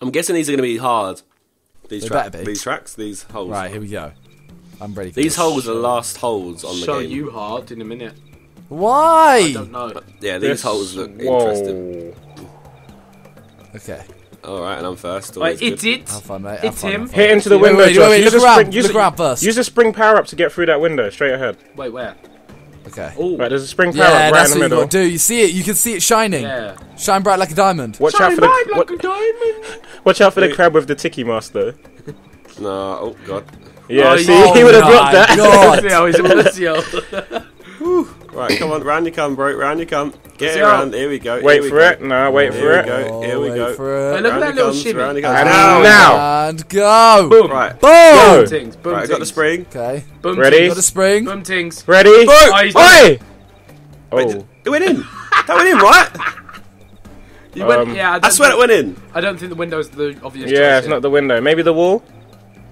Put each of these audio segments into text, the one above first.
I'm guessing these are going to be hard. These They tra- better be. these tracks, these holes. Right, here we go. I'm ready for These this. holes are last holes on the game. Show game. you hard in a minute. Why? Don't know. Yeah, these This- holes look Whoa. interesting. Okay. All right, and I'm first. always Wait, it's good. it. Have fun, mate. Have It's fun, him. have fun. Hit into the Wait, window, wait, Josh. wait, use look a around, spring, use look a- around first. Use a spring power up to get through that window, straight ahead. Wait, where? Okay. Oh, Right, there's a spring power Yeah, right that's in the you middle. gotta do. You see it. You can see it shining. yeah. Shine bright like a diamond. Watch out Shine for the bright like wa- a diamond. watch out for the crab with the tiki master. No, oh god. Yeah, Oh, see, oh he would have oh, my blocked that. God. Pussy, he's a pussy. Right, come on, round you come, bro. Round you come. Get it around. Here we go. Wait here we for go. it. No, wait Here for it. go. Here we go. For it. Hey, look at that little comes, shimmy. round he comes. And Now. now. And go. Boom. Right. Boom. Go. Tings. Boom. Right, I got the spring. Okay. Boom. Ready? Tings. Got a spring. Boom. Tings. Ready? Oh, he's done Oi! Wait, Oh, It went in. That went in, right? You went, Um, yeah, I, I don't swear it went in. I don't think the window's the obvious yeah, choice it's here. not the window. Maybe the wall.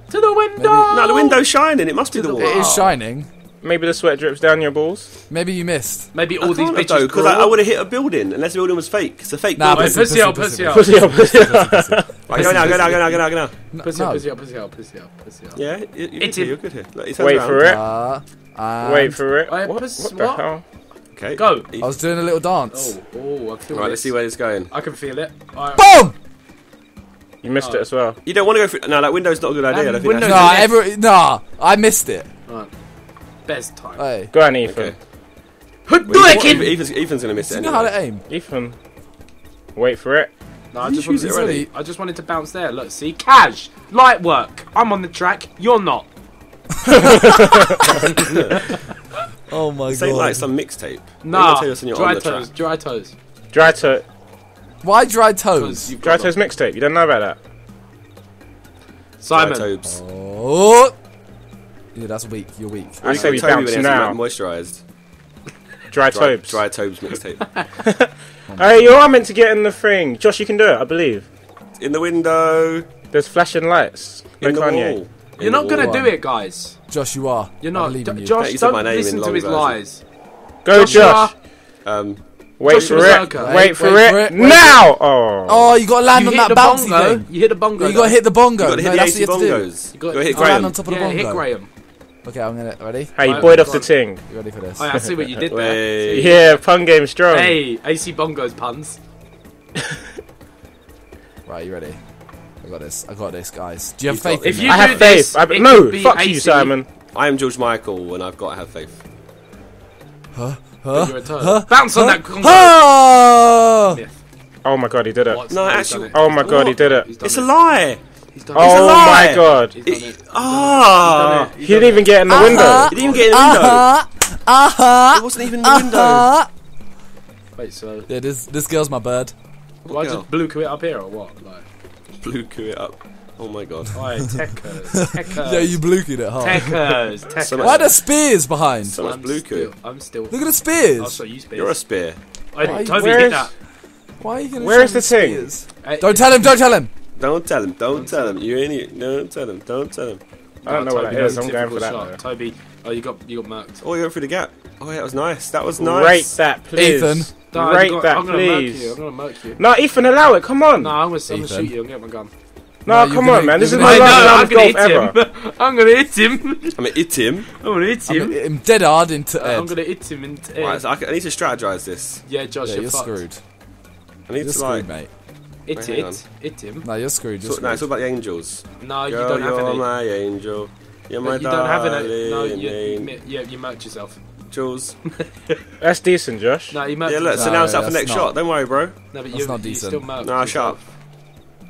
To the window! No, the window's shining. It must be the the wall. It is shining. Maybe the sweat drips down your balls. Maybe you missed. Maybe I all these can't bitches though, because I, I would have hit a building unless the building was fake. It's a fake Nah, building. Wait, pussy up, pussy up. Pussy up, pussy up. Go now, go now, go now, go now, go now. Pussy no. up, pussy up, pussy up, pussy up, pussy up. Yeah, you, you're, good, in. you're good here. Look, he Wait around. for it. Uh, and Wait for it. Wait, What, puss- what the what? hell? Okay. Go. I was doing a little dance. Oh, oh, I feel Right, let's see where it's going. I can feel it. Alright. Boom! You missed Oh. it as well. You don't want to go through. No, that window's not a good idea. I don't think window- that's- Nah, left. every, nah, I missed it. Alright. Best time. Hey. Go on, Ethan. Okay. Well, do Ethan- it, kid! Ethan's, Ethan's gonna miss Do it. you know how to aim? Ethan. Wait for it. No, I just, wanted it to, already. I just wanted to bounce there. Look, see? Cash! Light work. I'm on the track. You're not. Oh my This ain't god. like some mixtape. Nah. tell us when Dry toes. Dry toes. Dry toe. Why dry toes? you've Dry toes mixtape. You don't know about that. Simon. Tobes. Oh. Yeah, that's weak. You're weak. I say we Toby bounce when he has to now. moisturised. Dry Dry, tobes. dry Tobes mixtape. Hey, you are meant to get in the thing. Josh, you can do it, I believe. In the window. There's flashing lights. No In the Kanye. wall. You're In not the going wall. to do it, guys. Josh, you are. You're not. believe in D- you. Josh, don't my name listen to his version. lies. Go, Joshua. Josh. Um, Wait Joshua for it. Zerkaa. Wait for Wait it. for it. Now. Oh. Oh, you got to land You on that bouncy bongo. thing. You hit the bongo. You got to hit the bongo. you got to hit no, the that's AC what you have to do. bongos. You You got- got to hit You land on Graham. top of the bongo. hit Graham. Okay, I'm gonna. Ready? Hey, you Right, buoyed off the ting. You ready for this? Oh, yeah, I see what you did there. Yeah, pun game strong. Hey, AC bongos puns. Right, you ready? I got this. I got this, guys. Do you have You've faith this. in If me? you I do have faith. this, I, no, could be fuck you, Simon. I am George Michael and I've got to have faith. Huh? You're a turd. Bounce on that congo. Oh! Myth. Oh my god, he did it. What? No, actually- it. Oh my god, he did it. It's a lie. He's done It's a Oh lie. my god. it. He's done It, it. ah, He's He didn't even get in the window. Uh-huh. he didn't even get in the window. Uh-huh. Uh-huh. It wasn't even in the window. Uh-huh. Wait, so Yeah, this this girl's my bird. do I girl? just blue it up here or what? Like, Blue coo it up. Oh my god. oh, techers, techers, Yeah, you bluked it hard. techers, techers. So Why are there spears behind? So much I'm blue still, coo. I'm still. Look at the I'll spears. show you space. You're a spear. Hey, Why- Toby, where hit that. Why are you gonna Where show is the thing? spears? Don't tell him. Don't tell him. Don't tell him. Don't tell him. You ain't. Don't tell him. Don't tell him. I don't know what Toby, that is. that's I'm a going for typical that. shot. though. Toby, oh, you got you got marked. Oh, you went through the gap. Oh, yeah, that was nice. That was Rate nice. that, please. Ethan. No, you Rate got- that, I'm gonna murk you. please. I'm gonna murk you. No, Ethan, allow it. Come on. No, I'm gonna, I'm gonna shoot you. I'm gonna get my gun. No, No, come gonna- on, man. This is my gonna- I last know. round I'm gonna golf hit him. I'm gonna hit him. I mean, hit him. I'm gonna hit him. I'm, I'm dead hard into I'm gonna hit him into Right, so I, can- I need to strategize this. Yeah, Josh, Yeah, you're, you're fucked. screwed. I need You're to like. mate. Hit Wait, hang on. it. Him. No, you're screwed. You're So, no, it's all about the angels. No, you don't have you're my angel. You're my you don't have darling any. No, you, you, angel. yeah, you murked yourself. Jules. That's decent, Josh. No, you murked Yeah, look. So yourself. now it's No, out for that's next not. shot. Don't worry, bro. No, but That's you, not you decent. still murked Nah, shut up.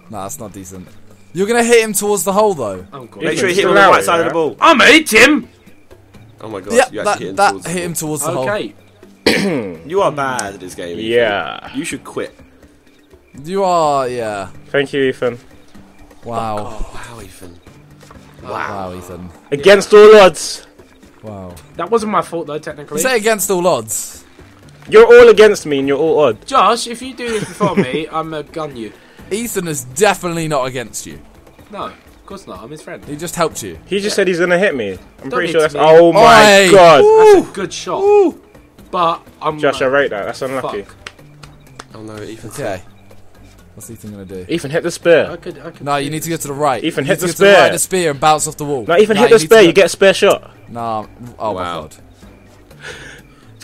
Nah, that's not decent. You're gonna hit him towards the hole, though. Oh, God. Make sure you hit him on the right side of the ball. I'm gonna hit him. Oh my god. Yeah, you that, hit him that towards the hit him towards the hole. Okay. You are bad at this game. Yeah. You should quit. You are, yeah. Thank you, Ethan. Wow. Oh, wow, Ethan. Wow, Ethan. Against all odds. Wow. That wasn't my fault though, technically. You say against all odds. You're all against me and you're all odd. Josh, if you do this before me, I'm gonna gun you. Ethan is definitely not against you. No, of course not. I'm his friend. He just helped you. He just said he's gonna hit me. I'm Don't pretty sure that's. me. Oh my Oi. god. That's a good shot. But I'm Josh, I rate that. That's unlucky. fuck. Oh no, Ethan. Okay. What's Ethan gonna do? Ethan, hit the I spear. could, I could No, you need to go to the right. Ethan, You hit need the to go to the spear. right the spear and bounce off the wall. No, Ethan, Nah, hit the need spear. go- You get a spear shot. Nah. Oh my Wow. god.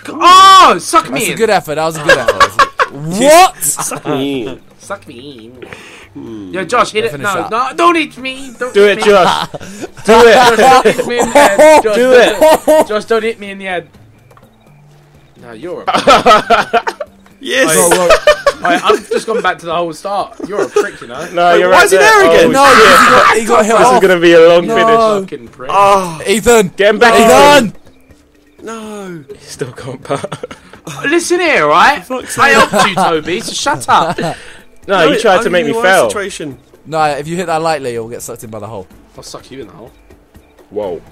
Oh, suck me That's a good effort. That was a good effort. what? Suck me in. Suck me in. Yo, Josh, hit Yeah, it. No, that. no, don't hit me. Don't Do it, me. Josh. Do it. Josh, Don't hit me in the head. Josh, Do don't- it. Josh, don't hit me in the head. No, you're a. Yes. Whoa, whoa. Alright, I've just gone back to the whole start. You're a prick, you know. No, you're why right is he there Oh, again? No, shit. he got, he got hit This is gonna be a long No. finish. Fucking prick. Oh Ethan. Get him back, Ethan. Ethan. no. Still can't pat. Listen here, right? Fuck's I sake. helped you, Toby. So shut up. No, you tried to make in me the fail. Situation. No, if you hit that lightly, you'll get sucked in by the hole. I'll suck you in the hole. Whoa.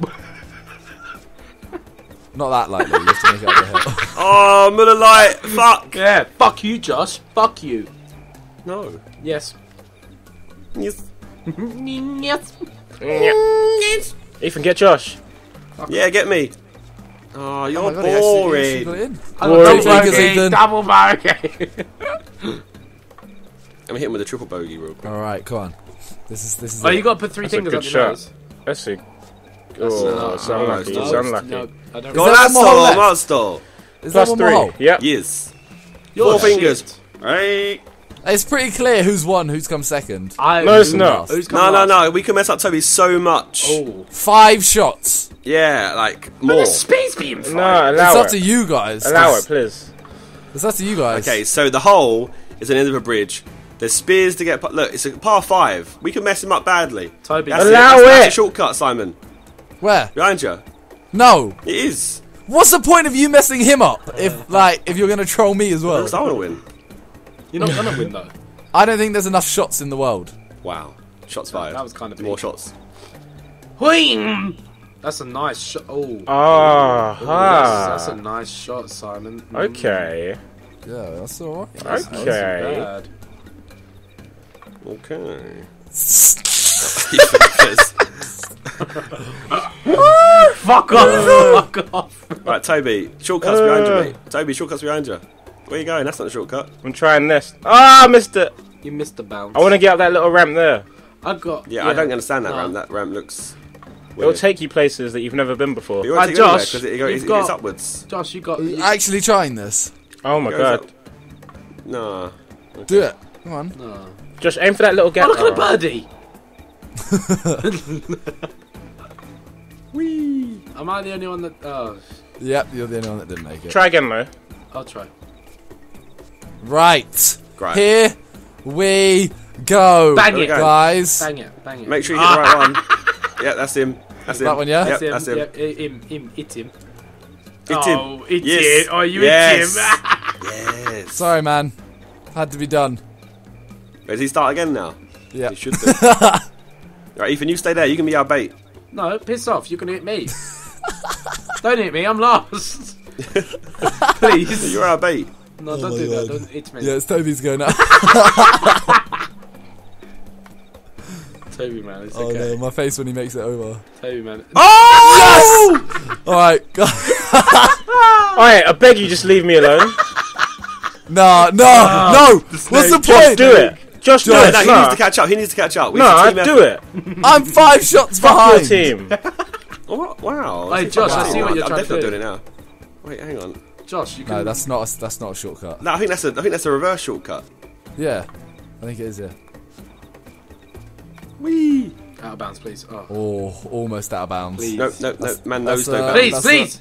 Not that lightly. You have to make it up the hill. Oh, Miller Lite. Fuck. Yeah. Fuck you, Josh. Fuck you. No. Yes. Yes. yes. Ethan, get Josh. Yeah, get me. Oh, oh you're Oh God, he actually- he actually boring. got in. Boring. Double Fingers, bogey. Ethan. Double bogey. I'm hitting with a triple bogey real quick. All right, come on. This is this is. Oh, it. you got to put three That's a fingers good up your shot. nose. Let's see. That's Oh, not- it's unlucky. no, It's unlucky. No, I don't. Is that one more Golazo, left? monster. Is there Plus more three. hole? Yep. Yes. You're Four shit. fingers. Right. It's pretty clear who's won, who's come second. I, No, it's not. Who's come No, no, last? no. We can mess up Toby so much. Oh. Five shots. Yeah, like But more. the speed's being No, allow it's up it. to you guys. Allow It's- it, please. It's up to you guys. Okay, so the hole is an end of a bridge. There's spears to get. pa- Look, it's a par five. We can mess him up badly. Toby. That's Allow That's, that's it. a shortcut, Simon. Where? Behind you. No. It is. What's the point of you messing him up if like if you're gonna troll me as well? Because I want to win. You're not gonna win though. I don't think there's enough shots in the world. Wow. Shots fired. That was kind of more shots. Whing! That's a nice shot. Oh. Ah, That's, that's a nice shot, Simon. Mm, Okay. Yeah, that's alright. that's not Okay. bad. Okay. Fuck off! Fuck off! right, Toby. Shortcuts behind you, Uh. mate. Toby, shortcuts behind you. Where you going? That's not a shortcut. I'm trying this. Ah, I missed it. You missed the bounce. I want to get up that little ramp there. I've got. Yeah, I don't understand that no. ramp. That ramp looks. It'll take you places that you've never been before. It won't you anywhere Josh, 'cause it, it, goes- you've it got- gets upwards. Josh, you got. You You, actually trying this? Oh my god. up. No. Do it. Come on. no. Just aim for that little gap. Oh, look at a Oh. birdie! Whee! Am I the only one that. Oh, Yep, you're the only one that didn't make it. Try again though. I'll try. Right. Great. Here we go. Bang it! Guys. Bang it! Bang it! Make sure you get the right one. Yeah, that's him. That's him. That one, yeah? Yep, him, that's him. Yep, i- him, him, hit him. Hit him. Oh, hit Yes. him. Oh, you Yes. hit him. Yes. Sorry, man. Had to be done. Does he start again now? Yeah. He should do. right, Ethan, you stay there. You can be our bait. no, piss off. You can hit me. Don't hit me. I'm lost. Please. You're our bait. No, don't oh my do that. Don't hit me. Yeah, it's Toby's going now. Toby, man. It's oh okay. no, my face when he makes it over. Toby, man. Oh! Yes! Alright, go- Alright, I beg you, just leave me alone. Ah, no, no, no! What's the Just point? do it. Just Josh, it. No, he Nah. needs to catch up. He needs to catch up. We No, need I to do it. I'm five shots Fuck behind. your team. Oh, wow. Hey, Josh, fucking I see what you're I'm trying to definitely do. doing it now. Wait, hang on. Josh, you can. No, that's not. A, that's not a shortcut. No, I think that's a. I think that's a reverse shortcut. Yeah, I think it is. Yeah. Wee. Out of bounds, please. Oh. Oh, almost out of bounds. Please. No, no, no. Man knows that's, no uh, bounds. Please, that's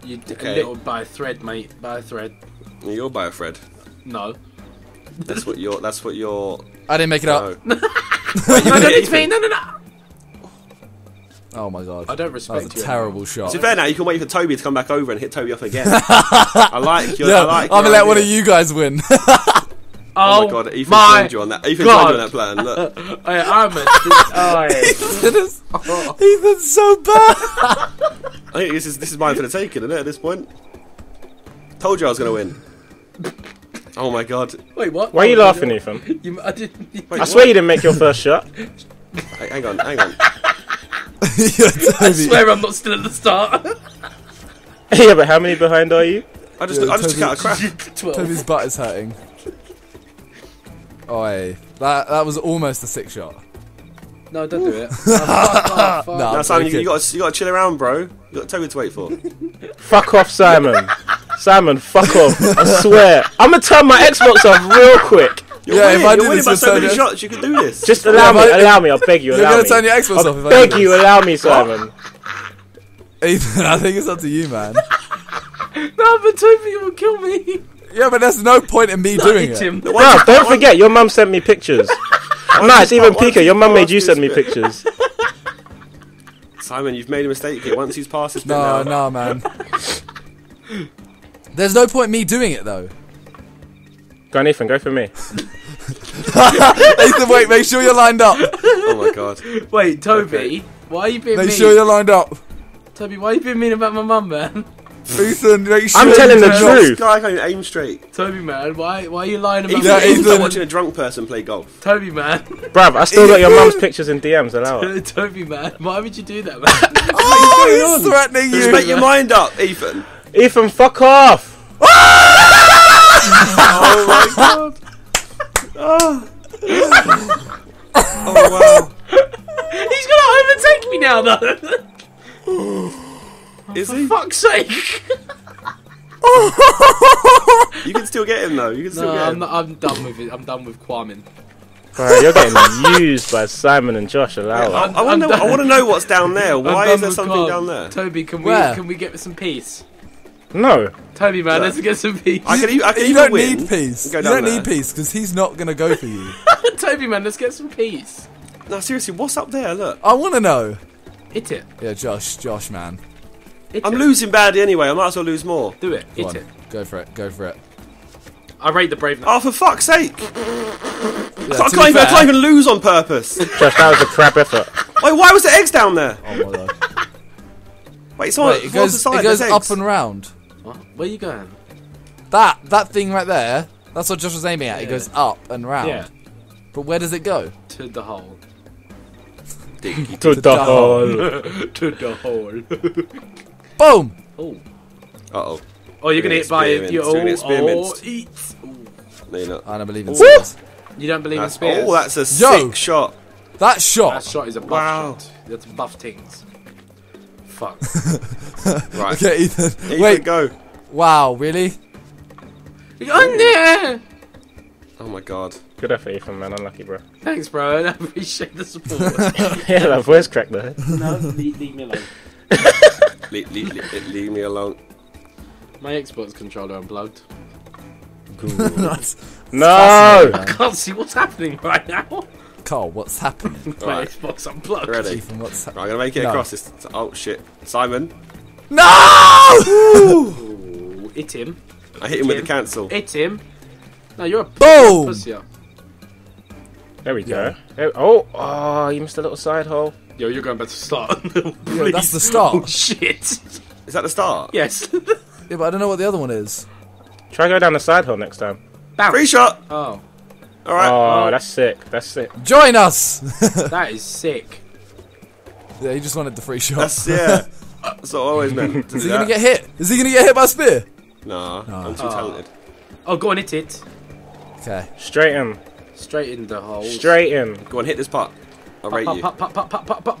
please! You d- Okay. little by a thread, mate. By a thread. You're Biofred. No. That's what you're. That's what you're. I didn't make it up. No. No, don't hit me! No, no, no! Oh my god. I don't That respect was a you. terrible shot. To be fair now, you can wait for Toby to come back over and hit Toby off again. I like your. Yeah, I like I'm gonna your let one of you guys win. Oh, Oh my oh god, Ethan my joined you on that. Ethan God. joined you on that plan. Look. I, I'm a. oh, yeah. Ethan's, Ethan's so bad. I think this is this is mine for the taking, isn't it? At this point. Told you I was gonna win. Oh my god. Wait, what? Why are you Oh, laughing, Ethan? You, I didn't. Wait, I swear you didn't make your first shot. Hey, hang on, hang on. I swear I'm not still at the start. yeah, but how many behind are you? I just Yeah, I just took Toby- out a crack. Twelve. Toby's butt is hurting. Oi, that that was almost a six shot. No, don't do it. Oh, fuck off, fuck. No. Simon, you, you got you got to chill around, bro. You got Toby to wait for. Fuck off, Simon. Simon, fuck off. I swear. I'm gonna turn my Xbox off real quick. You're Yeah, winning, if I you're do winning by so many shots. You can do this. Just allow me, but- allow me, I beg you, You're allow gonna me. turn your Xbox off if I I beg do you, this. allow me, Simon. Ethan, I think it's up to you, man. No, but Toby will kill me. Yeah, but there's no point in me doing Hit it. him. Bro, don't once- forget, your mum sent me pictures. nah, it's even Pika. Your mum made you send me pictures. Simon, you've made a mistake here. Once he's passed this bit No, now, no, man. There's no point me doing it though. Go on, Ethan, go for me. Ethan, wait, make sure you're lined up. Oh my god. Wait, Toby, Okay. why are you being Make mean? sure you're lined up. Toby, why are you being mean about my mum, man? Ethan, make sure I'm telling the truth. This guy can't even aim straight. Toby, man, why why are you lying about Ethan, Yeah, me? Ethan's like Ethan. watching a drunk person play golf. Toby, man. Bruv, I still got your mum's pictures in DMs, allow it. Toby, man, why would you do that, man? Oh, he's threatening you. Just you. make your mind up, Ethan. Ethan, fuck off! Oh my god. Oh, oh wow. He's gonna overtake me now, though. Is he? Fuck's sake! You can still get him though. You can still No, get I'm, him. not, I'm done with it. I'm done with Kwamin. Bro, you're getting used by Simon and Josh, allow it. I, I'm- I want to I'm know. I want to know what's down there. Why is there something Kwam. down there? Toby, can Where? we can we get some peace? No. Toby, man, let's get some peace. I can. I can You don't win need peace. You don't there. need peace because he's not gonna go for you. Toby, man, let's get some peace. No, seriously, what's up there? Look, I want to know. Hit it. Yeah, Josh, Josh, man, Hit I'm it. losing badly anyway. I might as well lose more. Do it. Go Hit on. it. go for it, go for it. I rate the brave. Man. Oh, for fuck's sake! Yeah, I, can't even, I can't even lose on purpose. Josh, that was a crap effort. Wait, why was the eggs down there? Oh my god. Wait, someone Wait, it towards goes, the side. it goes up eggs. and round. What? Where you going? That that thing right there. That's what Josh was aiming at. It goes up and round. Yeah. But where does it go? To the hole. Dinky. To the hole. to the hole. Boom. oh. Uh oh. Oh, you're gonna hit by Experiments, your doing oh, oh, experiments. eat. No, you're not. I don't believe in Ooh. spears. You don't believe That's, in spears? oh, that's a Yo. sick shot. That shot. That shot is a buff Wow. shot. That's buff things. Fuck. Right. Okay, Ethan. Ethan, Wait. go. Wow, really? On there! Oh my god. Good effort, Ethan, man. Unlucky, bro. Thanks, bro. I appreciate the support. yeah, that voice crack though. no, leave, leave me alone. Leave, leave, leave, leave me alone. My Xbox controller unplugged. That's No! I can't see what's happening right now. Carl, what's happening? My Right. Xbox unplugged. Ready. Ethan, what's Right. I'm gonna make it No. across this. Oh shit. Simon. No! Ooh, hit him. I hit him with the Him. cancel. Hit him. No, you're a Boom! pussy. There we go. There- oh, oh, oh, you missed a little side hole. Yo, you're going back to start. Yeah, that's the Oh, start. shit. Is that the start? Yes. Yeah, but I don't know what the other one is. Try go down the side hole next time. Bounce. Free shot. Oh, All right. Oh, that's sick. That's sick. Join us! that is sick. yeah, he just wanted the free shot. That's yeah. That's what I always meant. to Is do he gonna get hit? Is he gonna get hit by a spear? Nah, I'm too Oh. talented. Oh, go on, hit it. Okay. Straight in. Straight in the hole. Straight in. Go on, hit this putt. I'll rate Pop, you. pop, pop, pop, pop, pop, pop.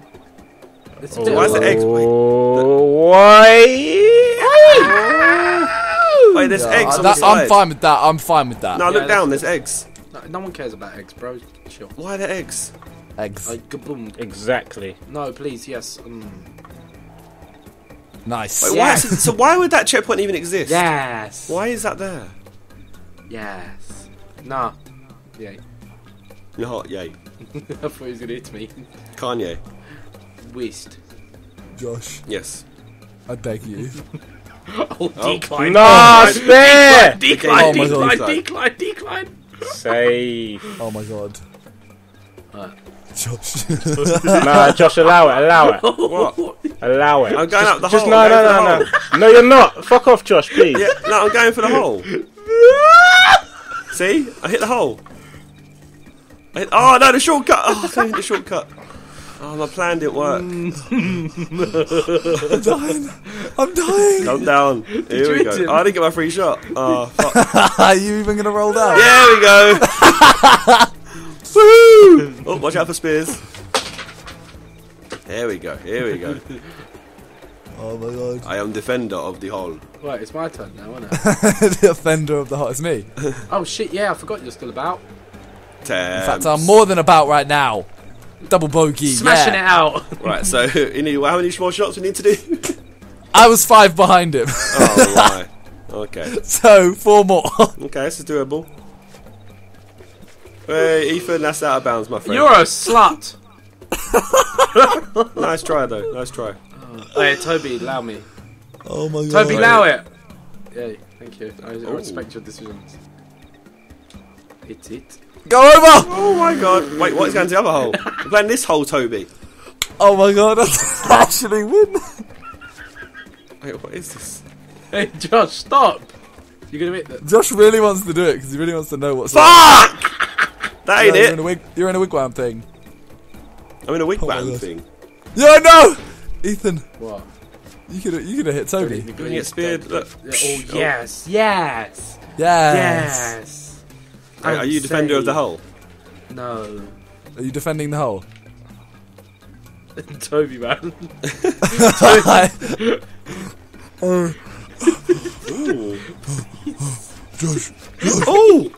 It's Oh, why is the eggs- why? Wait, there's Yeah, eggs I- on that- the side. I'm fine with that. I'm fine with that. No, Yeah, look down. that's- There's eggs. No, no one cares about eggs, bro. Chill. Why are there eggs? Eggs. Like, kaboom. Exactly. No, please, yes. Mm. nice. Wait, Yeah. why is it, so why would that checkpoint even exist? Yes. Why is that there? Yes. Nah. Yeah. No, yay. I thought he was gonna hit me. Kanye. Waste. Josh, Oh, Yes. I beg you. Oh, decline. No, decline, spare! Decline, Oh my decline, decline, decline. Safe. Oh my god. Alright. Josh. Nah, Josh, allow it, allow it, What? allow it. I'm going up the Just hole. no, no, no, no. No, you're not. Fuck off, Josh, please. Yeah, no, I'm going for the hole. See? I hit the hole. I hit, oh no, the shortcut. Oh, I hit the shortcut. Oh, my plan didn't work. I'm dying. I'm dying. Calm down. Here we go. Oh, I didn't get my free shot. Oh, fuck. Are you even gonna roll down? There we go. Woo! Oh, watch out for spears. Here we go. Here we go. Oh my god. I am defender of the hole. Right, it's my turn now, isn't it? the offender of the hole. is me. Oh shit, yeah, I forgot you're still about. Ten. fact, I'm more than about right now. Double bogey. Smashing yeah. it out. Right, so you need, how many more shots we need to do? I was five behind him. oh my. Okay. so, four more. Okay, this is doable. Hey, Ethan, that's out of bounds, my friend. You're a slut. Nice try, though. Nice try. Oh, hey, Toby, allow me. oh my god. Toby, allow it. Yeah, thank you. I, I respect your decisions. Hit it. Go over! Oh my god. Wait, what is going to the other hole? We're playing this hole, Toby. Oh my god, I actually win. Wait, what is this? Hey, Josh, stop. You're gonna hit that. Josh really wants to do it because he really wants to know what's Fuck! That ain't Yeah, You're in a wig. You're in a wigwam thing. I'm in a Oh wigwam God. thing. Yeah, no, Ethan, What? you could you could have hit Toby. You're gonna get speared. Look. Oh yes, yes, Yes. yes. Are, are you Don't defender of the say. hole? No, Are you defending the hole? Toby, man. oh, Ooh. Josh. Josh. Oh!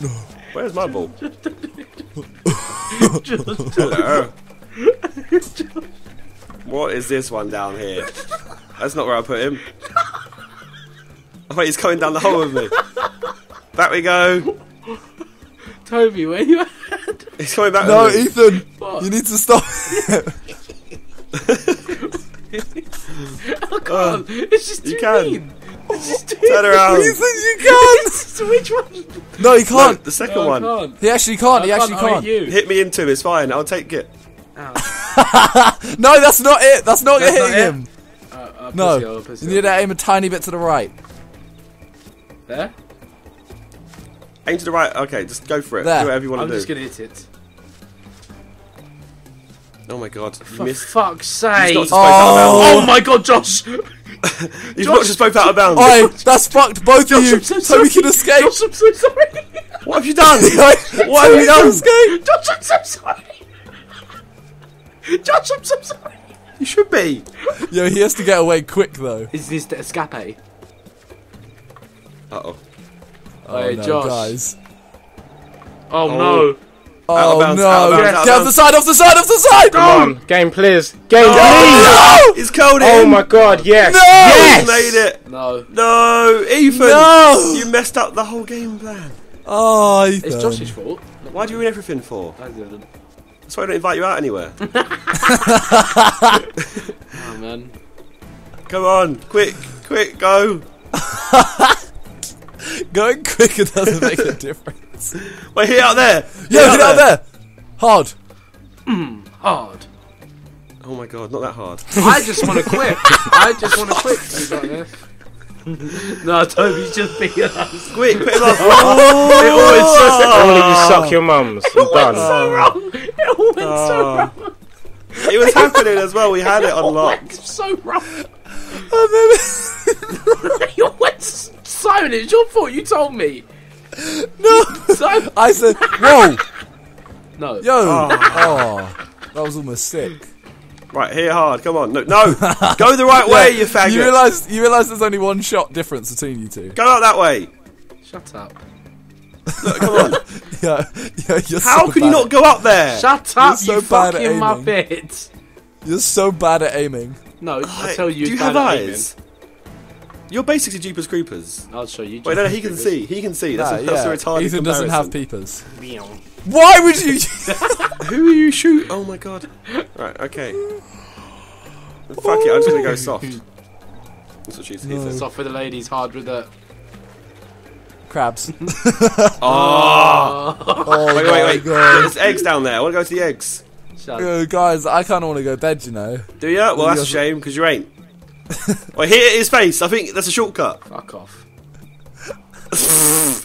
No. Where's my ball? Hello. What is this one down here? That's not where I put him. Oh, wait, he's coming down the hole with me. Back we go. Toby, where you at? He's coming back No. Ethan, What? you need to stop. I can't. it's just too you can. mean. It's just too Turn around. Ethan, you can't. So which one? No, he can't. the second No, one. can't. He actually can't. He I actually can't. can't. Hit you. Hit me into him, it's fine. I'll take it. No, that's not it. That's not That's hitting not him. Uh, uh, No, pussy, oh, pussy, you need to aim a tiny bit to the right. There? Aim to the right. Okay, just go for it. There. Do whatever you want I'm to do. just gonna hit it. Oh my god, you For missed. fuck's sake! He's not just both out of Oh. Oh my god, Josh! bounds. He's not just both out of bounds. Oi, that's fucked both of you. I'm so So we can escape. Josh, I'm so sorry! What have you done? what have you done? Escape. Josh, I'm so sorry! Josh, I'm so sorry! You should be. Yo, he has to get away quick though. Is this the escape? Uh oh. Oh Hey, no, Josh. guys. Oh, Oh. no! Oh, out of Oh bounds, no! out of bounds, out of Get off the side! Off the side! Off the side! Come on, game please. Game please. No! He's curled Oh my god, yes. No! Yes! Made it. No. No, Ethan. No! You messed up the whole game plan. Oh, Ethan. It's Josh's fault. Why do you ruin everything for? I didn't. That's why I don't invite you out anywhere. Oh, man. Come on, quick, quick, go. Going quicker doesn't make a difference. Wait, hit out there. Yeah, get out there! Hard. Hmm, hard. Oh my god, not that hard. I just want to quit. I just want to quit. He's like this. no, Toby's just being us. Quick, put him off. It all went so, I want you suck your mums. I'm done. so wrong. It all went so Oh. wrong. It was happening as well. We had it It all unlocked. went so wrong. Oh, It all went s- Simon, it's your fault. You told me. no! Simon. I said, whoa! No. Yo! Oh. oh. That was almost sick. Right, hit hard. Come on. No, no. Go the right way, you faggot. You realise you realise there's only one shot difference between you two. Go out that way. Shut up. Look, come on. Yeah, yeah, you're How so can you bad not go up there? Shut up, so you bad fucking aiming. muppet. You're so bad at aiming. No, I Like, tell you, do you it's have bad at eyes? You're basically Jeepers Creepers. I'll show you. Wait, no, no, he can see. He can see. That's, Nah, a, that's a retarded Ethan doesn't have comparison. peepers. Why would you? Who are you shoot? Oh my god. Right, okay. Fuck it, I'm just gonna go soft. That's what she says. Ethan. Soft for the ladies, hard with the. Crabs. Ah. Oh! Oh Wait, wait, wait. god. There's eggs down there. I want to go to the eggs. Shut Yo, guys, I kind of want to go to bed. You know. Do you? Well, that's a shame because you ain't. Wait, hit his face. I think that's a shortcut. Fuck off.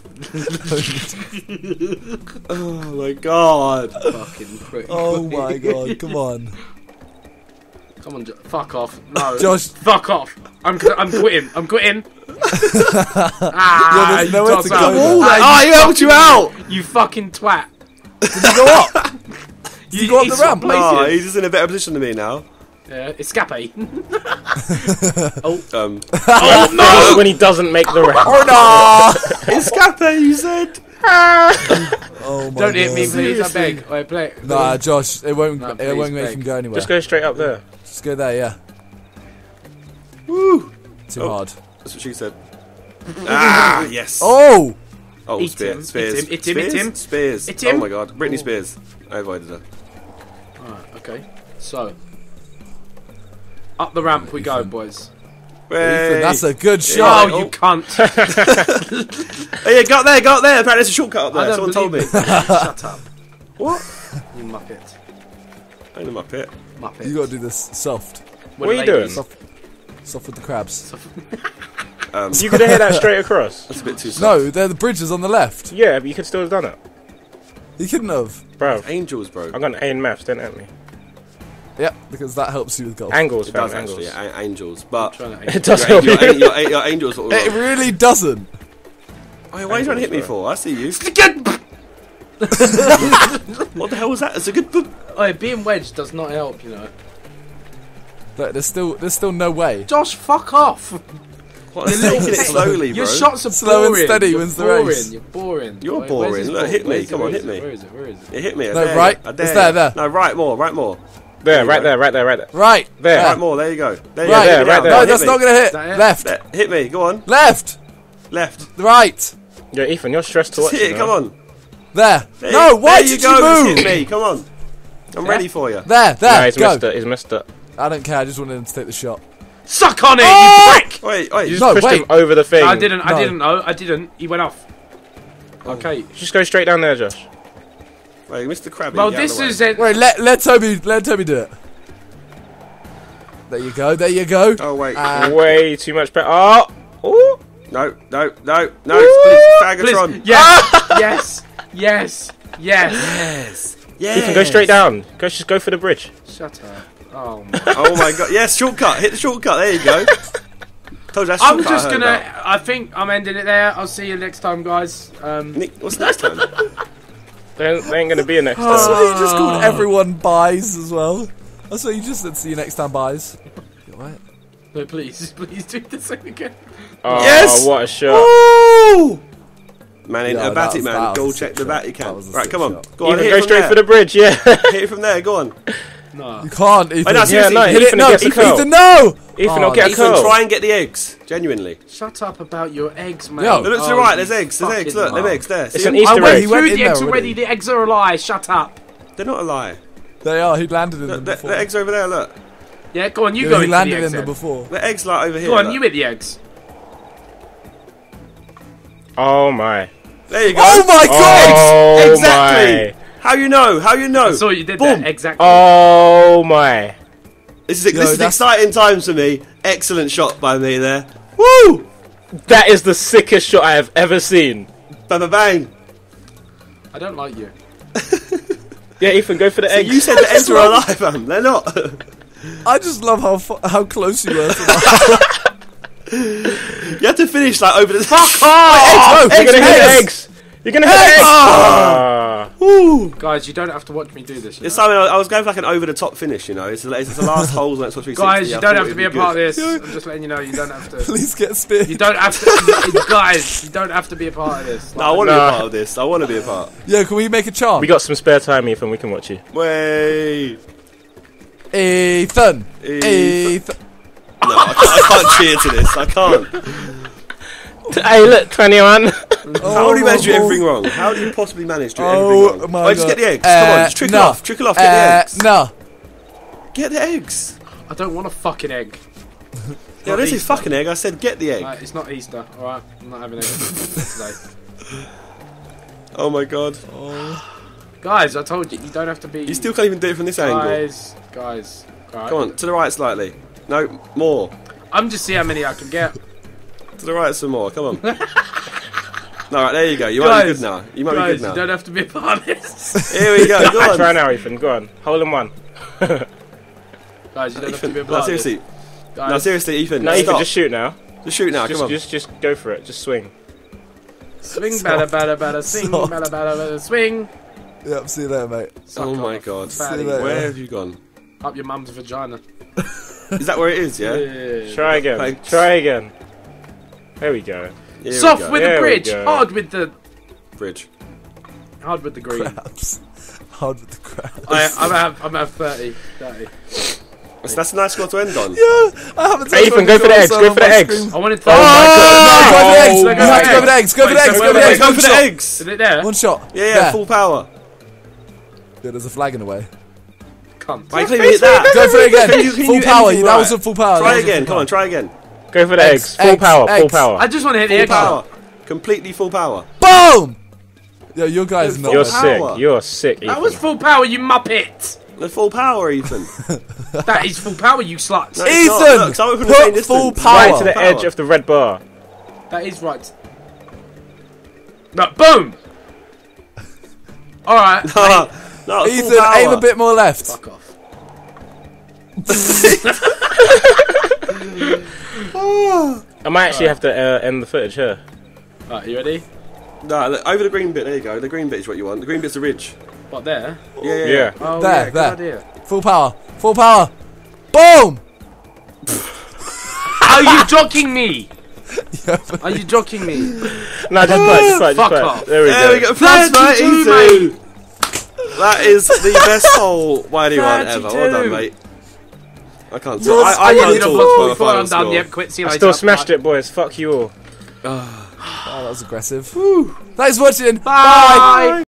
Oh my god. Fucking prick. oh my god, come on. Come on, Jo- fuck off. No. Josh. Fuck off. I'm, I'm quitting. I'm quitting. ah, there's you nowhere to go out. now. Ah, Oh, he helped you out! You fucking twat. Did you go up? You, go up the ramp? places. Oh, he's just in a better position than me now. Yeah, escape. Um, oh no! when he doesn't make the round. Or no! Escape, you said. Oh my Don't hit me, God. please. I beg. Wait, play. Nah, Josh, it won't. Nah, it won't make beg. him go anywhere. Just go straight up there. Just go there, yeah. Woo! Too Oh. hard. That's what she said. ah, yes. Oh, oh Eat Spear, him, eat Spears. him, eat him, eat Spears? him. Spears. Eat him. Oh my god. Britney Spears. I avoided her. Alright, okay. So. Up the ramp we go, boys. Hey. that's a good shot. Oh. you cunt. Hey, yeah, got there, got there. Apparently there's a shortcut up I there. don't Someone told me. Shut up. what? You muppet. I'm in my pit. Muppet. You gotta do this soft, We're What are you doing? soft, soft with the crabs. Um, You could have hit that straight across. that's a bit too soft. No, they're the bridges on the left. Yeah, but you could still have done it. You couldn't have. Bro, Angels, bro. I got an A in maths, don't at me. Yep, because that helps you with golf. Angles, It does angles. actually, a- angels. But Trying It does your, help your, you. your, your, your angels. Sort It really doesn't. Why, why are you trying to hit me for? I see you. Get- What the hell was that? It's a good. boop. Oi, oh, being wedged does not help, you know. Look, there's still there's still no way. Josh, fuck off. What, I'm taking it slowly, bro. Your shots are Slow and boring. steady You're wins the boring. race. You're boring. You're Wait, boring. his Look, ball? hit me. Where's it? Come on, Where hit is it? me. Where is it? Where is it? It hit me. I No, dare right. You. I dare It's you. there, there. No, right more. Right more. There, you right go. there, right there, right there. Right, There. Right more. There you go. There you Right, go. there, right there. No, Hit that's me. not gonna hit. that? Left, There, Hit me. Go on. left, Left. right. Yeah, Ethan, you're stressed to Just watch hit it. Come on. There. There no, you, why there did you you, go. Just move? hit me. Come on. I'm ready for you. There, Nah, there. he's go. missed it. He's missed it. I don't care. I just wanted him to take the shot. Suck on it, Oh! you prick! Wait, wait. You just No, pushed wait. him over the thing. I didn't. I No. didn't know. I didn't. He went off. Okay. Just go straight down there, Josh. Wait, Mr. Krabby. Well, this is it. Wait, let let Toby let Toby do it. There you go. There you go. Oh wait. Uh, Way too much better. Oh! Ooh. no, no, no, no. Woo! Please, Please. Fagatron. Yes. yes. Yes. Yes. Yes. Yes. Ethan, go straight down. Go, just go for the bridge. Shut up. Oh my. Oh my god. Yes, shortcut. Hit the shortcut. There you go. Told you that's I'm just I gonna. about. I think I'm ending it there. I'll see you next time, guys. Um, Nick, what's next time? There ain't, there ain't gonna be a next That's time. what you just called ah. everyone buys as well. That's what you just said. See you next time, buys. You alright? no, please, please do this thing again. Oh, Yes! what a shot. Woo! Man in Yeah, a that batty man. that Go check the shot. Vatican. That was a Right, sick come on. Go on. Ethan, hit go straight there. for the bridge, yeah. Hit it from there. Go on. No. You can't, Ethan. Oh, no, Yeah, no, hit Hit it. it. Ethan, No, get the Ethan. Ethan, no. Ethan, Oh, I'll get a Ethan, curl. try and get the eggs. Genuinely. Shut up about your eggs, man. Yo. Look to the Oh, right. There's eggs. There's eggs. Look, them mug. eggs there. It's See an 'em? Easter I went egg. He went through the eggs already. already. The eggs are a lie. Shut up. They're not a lie. They are. He landed in The, them before. the eggs are over there. Look. Yeah, go on. You Yeah, go he landed the in them before. The eggs like over here. Go on. You eat the eggs. Oh my. There you go. Oh my god! Oh exactly. My. How you know? How you know? I saw you did Boom. that. Exactly. Oh my. This is Yo, this is that's- exciting times for me. Excellent shot by me there. Woo! That is the sickest shot I have ever seen. Bang bang bang. I don't like you. Yeah, Ethan, go for the eggs. You said the eggs were alive, man. They're not. I just love how fu- how close you were. To that. you have to finish like over the. Fuck Oh, You're gonna hit the eggs. eggs. You're gonna hit the eggs. Ah. Woo! Guys, you don't have to watch me do this. It's know? something I I was going for like an over the top finish, you know. It's, it's the last hole when it's supposed to be 60. Guys, you I don't have to it'd be a good. part of this. I'm just letting you know. You don't have to. Please get speared. You don't have to. guys, you don't have to be a part of this. No, I want to be a part of this. I want to be a part. Yeah, can we make a chant? We got some spare time, Ethan. We can watch you. Wait. Ethan. Ethan. Ethan. No, I can't, I can't cheer to this. I can't. Hey, look, 21. How do you manage to do everything wrong? How do you possibly manage to do everything Oh wrong? my oh, just God. get the eggs. Come on, Uh, just trickle no. off. Trickle off. Get Uh, the eggs. no. Get the eggs. I don't want a fucking egg. Yeah, this is fucking egg. I said get the egg. Right, it's not Easter. All right, I'm not having eggs today. Oh my god. Guys, I told you, you don't have to be. You still can't even do it from this angle. guys, guys. All right. Come on, to the right slightly. No, more. I'm just see how many I can get. To the right some more. Come on. No, right, there you go. You might be Guys, good now. You might Guys, be you good now. don't have to be a part of this. Here we go. Go Try now, Ethan. Go on. Hole in one. Guys, you don't have to be a Ethan, part no, of seriously. this. No, Guys, seriously, Ethan. No, Ethan, stop. just shoot now. Just shoot now. Just, Come on. just, just go for it. Just swing. swing, Stop. bada, bada, bada, swing, Stop. bada, bada, bada, swing. Yep, see you later, mate. Oh Suck Oh my off, god. fatty. See you later. Where have you gone? Up your mum's vagina. Is that where it is? Yeah. Yeah. Try again. Thanks. Try again. There we go. Here we Soft go. with There the bridge, hard with the bridge. hard with the green. Crabs. Hard with the crab. I, I'm have I'm have 30. 30. So that's a nice score to end on. Yeah, I haven't Hey, Ethan, go for the eggs, go for the eggs. I wanted to. Oh, no, go for the eggs. Oh, You have to go for the eggs. Go for the eggs. Go for the eggs. Go for the eggs. Is it there? One shot. Yeah, yeah, There. full power. Yeah, there's a flag in the way. Cunt. I can't even hit that. Go for it again. Can you- can you full power. That was a full power. Try That was a again. Come on, try again. Go for the Eggs, eggs. Full eggs, power. Full power. I just want to hit the egg power. Completely full power. power. Boom. Yeah, your guy's not. You're Full man. power. sick. You're sick, Ethan. That was full power, you muppet. The full power, Ethan. That is full power, you slut. No, it's not. Ethan, Look, I'm from put full distance. power. right to the Power. edge of the red bar. That is right. No, boom. All right. no, full Ethan, power. aim a bit more left. Fuck off. I might actually have to uh, end the footage here. Right, you ready? No, look, over the green bit. There you go. The green bit is what you want. The green bit's the ridge. What there? Yeah, yeah. Yeah. Oh, There, yeah, there. idea. Full power. Full power. Boom. Are you joking me? Are you joking me? No, just play, just play, just Fuck play. off. There we There go. we go. Plus 32, 32. That is the best hole by anyone ever. Well 32. done, mate. I can't Yes, talk. I, I I can't need a talk plus for a 44, final I'm done. score. Yep, quit. See you I later. still smashed it, boys. Fuck you all. Oh, that was aggressive. Thanks for watching. Bye.